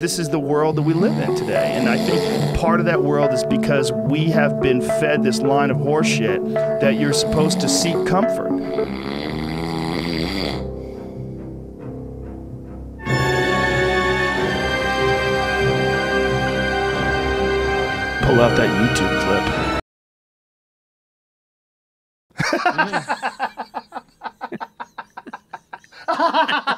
This is the world that we live in today, and I think part of that world is because we have been fed this line of horseshit that you're supposed to seek comfort. Pull out that YouTube clip.